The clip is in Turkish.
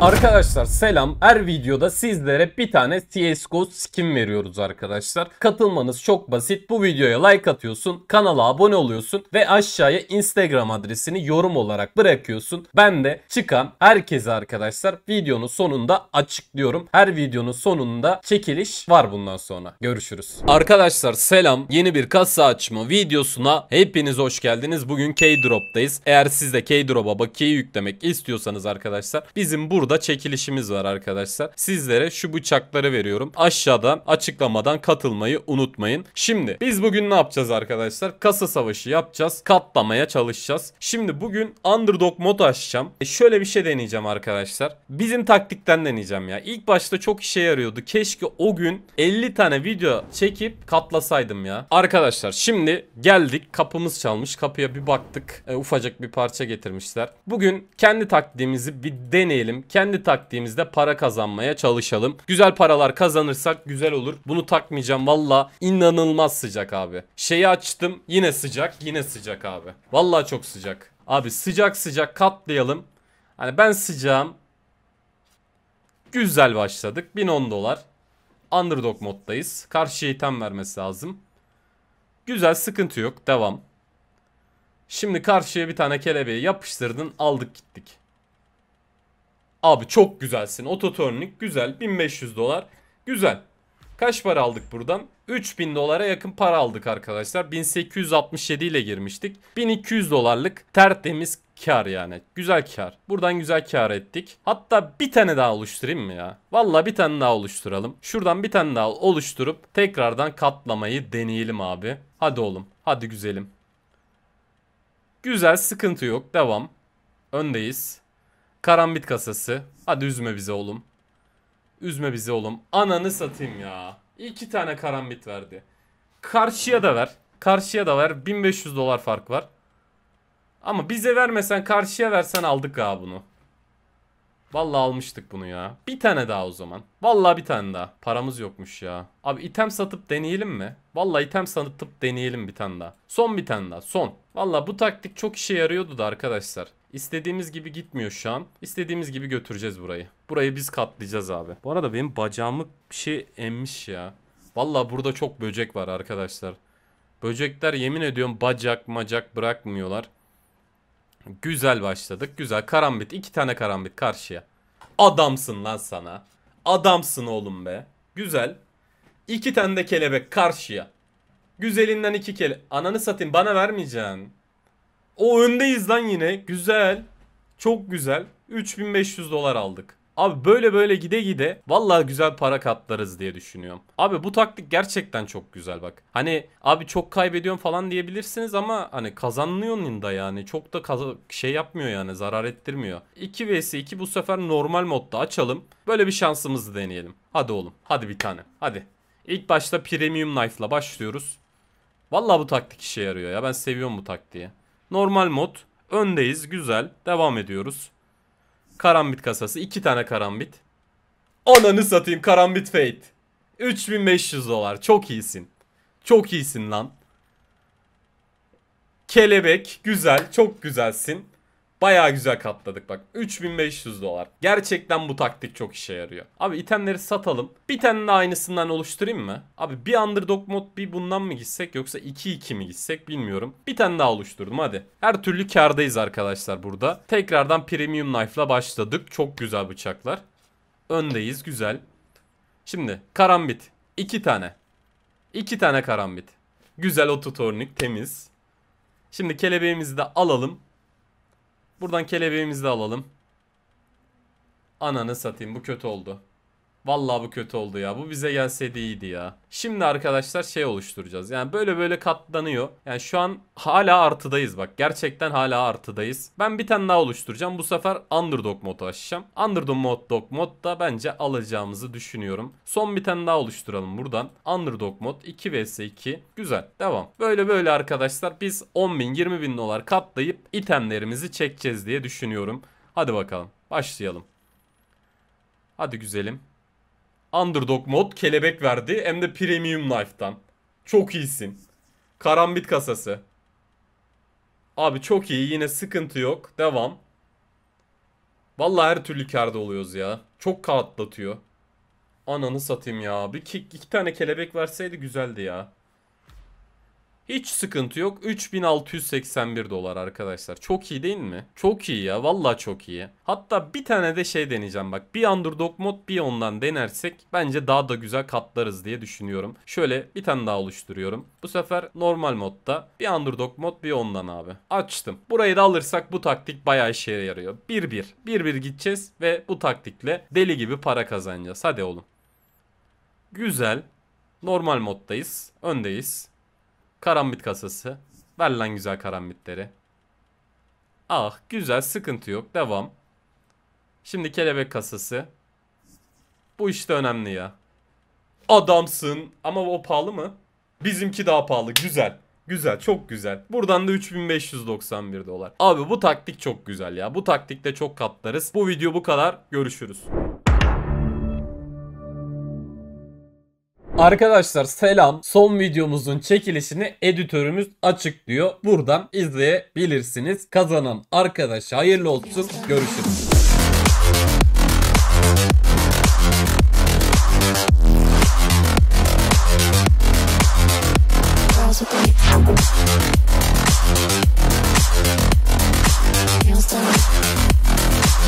Arkadaşlar selam. Her videoda sizlere bir tane CSGO skin veriyoruz arkadaşlar. Katılmanız çok basit. Bu videoya like atıyorsun, kanala abone oluyorsun ve aşağıya Instagram adresini yorum olarak bırakıyorsun. Ben de çıkan herkese arkadaşlar videonun sonunda açıklıyorum. Her videonun sonunda çekiliş var bundan sonra. Görüşürüz. Arkadaşlar selam. Yeni bir kasa açma videosuna hepiniz hoş geldiniz. Bugün K-Drop'tayız. Eğer siz de K-Drop'a bakiye yüklemek istiyorsanız arkadaşlar bizim burada burada çekilişimiz var arkadaşlar. Sizlere şu bıçakları veriyorum. Aşağıdan açıklamadan katılmayı unutmayın. Şimdi biz bugün ne yapacağız arkadaşlar? Kasa savaşı yapacağız. Katlamaya çalışacağız. Şimdi bugün underdog mod açacağım. E şöyle bir şey deneyeceğim arkadaşlar. Bizim taktikten deneyeceğim ya. İlk başta çok işe yarıyordu. Keşke o gün 50 tane video çekip katlasaydım ya. Arkadaşlar şimdi geldik. Kapımız çalmış. Kapıya bir baktık. E, ufacık bir parça getirmişler. Bugün kendi taktiğimizi bir deneyelim kendi taktiğimizde para kazanmaya çalışalım. Güzel paralar kazanırsak güzel olur. Bunu takmayacağım valla inanılmaz sıcak abi. Şeyi açtım yine sıcak yine sıcak abi. Valla çok sıcak. Abi sıcak sıcak katlayalım. Hani ben sıcağım. Güzel başladık. 1010 dolar. Underdog moddayız. Karşıya item vermesi lazım. Güzel sıkıntı yok. Devam. Şimdi karşıya bir tane kelebeği yapıştırdın aldık gittik. Abi çok güzelsin. Ototurnik güzel. 1500 dolar. Güzel. Kaç para aldık buradan? 3000 dolara yakın para aldık arkadaşlar. 1867 ile girmiştik. 1200 dolarlık tertemiz kar yani. Güzel kar. Buradan güzel kar ettik. Hatta bir tane daha oluşturayım mı ya? Valla bir tane daha oluşturalım. Şuradan bir tane daha oluşturup tekrardan katlamayı deneyelim abi. Hadi oğlum. Hadi güzelim. Güzel sıkıntı yok. Devam. Öndeyiz. Karambit kasası. Hadi üzme bizi oğlum. Üzme bizi oğlum. Ananı satayım ya. İki tane karambit verdi. Karşıya da ver. Karşıya da ver. 1500 dolar fark var. Ama bize vermesen karşıya versen aldık ha bunu. Vallahi almıştık bunu ya. Bir tane daha o zaman. Vallahi bir tane daha. Paramız yokmuş ya. Abi item satıp deneyelim mi? Vallahi item satıp deneyelim bir tane daha. Son bir tane daha. Son. Vallahi bu taktik çok işe yarıyordu da arkadaşlar. İstediğimiz gibi gitmiyor şu an. İstediğimiz gibi götüreceğiz burayı. Burayı biz katlayacağız abi. Bu arada benim bacağımı bir şey emmiş ya. Vallahi burada çok böcek var arkadaşlar. Böcekler yemin ediyorum bacak macak bırakmıyorlar. Güzel başladık. Güzel. Karambit. iki tane karambit karşıya. Adamsın lan sana. Adamsın oğlum be. Güzel. İki tane de kelebek karşıya. Güzelinden iki kele... Ananı satayım bana vermeyeceksin. O öndeyiz lan yine. Güzel. Çok güzel. 3500 dolar aldık. Abi böyle böyle gide gide vallahi güzel para katlarız diye düşünüyorum. Abi bu taktik gerçekten çok güzel bak. Hani abi çok kaybediyorum falan diyebilirsiniz ama hani kazanıyorsun da yani çok da şey yapmıyor yani zarar ettirmiyor. 2 vs 2 bu sefer normal modda açalım. Böyle bir şansımızı deneyelim. Hadi oğlum hadi bir tane hadi. İlk başta premium knife'la başlıyoruz. Vallahi bu taktik işe yarıyor ya ben seviyorum bu taktiği. Normal mod öndeyiz güzel devam ediyoruz. Karambit kasası. iki tane karambit. Ananı satayım karambit fate. 3500 dolar. Çok iyisin. Çok iyisin lan. Kelebek. Güzel. Çok güzelsin. Baya güzel katladık bak. 3500 dolar. Gerçekten bu taktik çok işe yarıyor. Abi itemleri satalım. Bir tane de aynısından oluşturayım mı? Abi bir underdog mod bir bundan mı gitsek yoksa 2-2 mi gitsek bilmiyorum. Bir tane daha oluşturdum hadi. Her türlü kardayız arkadaşlar burada. Tekrardan premium knife'la başladık. Çok güzel bıçaklar. Öndeyiz güzel. Şimdi karambit. 2 tane. 2 tane karambit. Güzel ototornik temiz. Şimdi kelebeğimizi de alalım. Buradan kelebeğimizi de alalım. Ananı satayım bu kötü oldu. Vallahi bu kötü oldu ya. Bu bize gelseydi iyiydi ya. Şimdi arkadaşlar şey oluşturacağız. Yani böyle böyle katlanıyor. Yani şu an hala artıdayız bak. Gerçekten hala artıdayız. Ben bir tane daha oluşturacağım. Bu sefer underdog modu açacağım. Underdog mod dog mod da bence alacağımızı düşünüyorum. Son bir tane daha oluşturalım buradan. Underdog mod 2 vs 2. Güzel. Devam. Böyle böyle arkadaşlar biz 10 bin 20 bin dolar katlayıp itemlerimizi çekeceğiz diye düşünüyorum. Hadi bakalım. Başlayalım. Hadi güzelim. Underdog mod kelebek verdi. Hem de premium knife'tan. Çok iyisin. Karambit kasası. Abi çok iyi. Yine sıkıntı yok. Devam. Vallahi her türlü karda oluyoruz ya. Çok kağıtlatıyor. Ananı satayım ya. Bir iki, iki tane kelebek verseydi güzeldi ya. Hiç sıkıntı yok. 3681 dolar arkadaşlar. Çok iyi değil mi? Çok iyi ya. Vallahi çok iyi. Hatta bir tane de şey deneyeceğim bak. Bir underdog mod bir ondan denersek bence daha da güzel katlarız diye düşünüyorum. Şöyle bir tane daha oluşturuyorum. Bu sefer normal modda bir underdog mod bir ondan abi. Açtım. Burayı da alırsak bu taktik bayağı işe yarıyor. 1-1. 1-1 gideceğiz ve bu taktikle deli gibi para kazanacağız. Hadi oğlum. Güzel. Normal moddayız. Öndeyiz. Karambit kasası. Ver lan güzel karambitleri. Ah güzel sıkıntı yok. Devam. Şimdi kelebek kasası. Bu işte önemli ya. Adamsın. Ama o pahalı mı? Bizimki daha pahalı. Güzel. Güzel çok güzel. Buradan da 3591 dolar. Abi bu taktik çok güzel ya. Bu taktikte çok katlarız. Bu video bu kadar. Görüşürüz. Arkadaşlar selam. Son videomuzun çekilişini editörümüz açıklıyor. Buradan izleyebilirsiniz. Kazanan arkadaşa hayırlı olsun. Görüşürüz.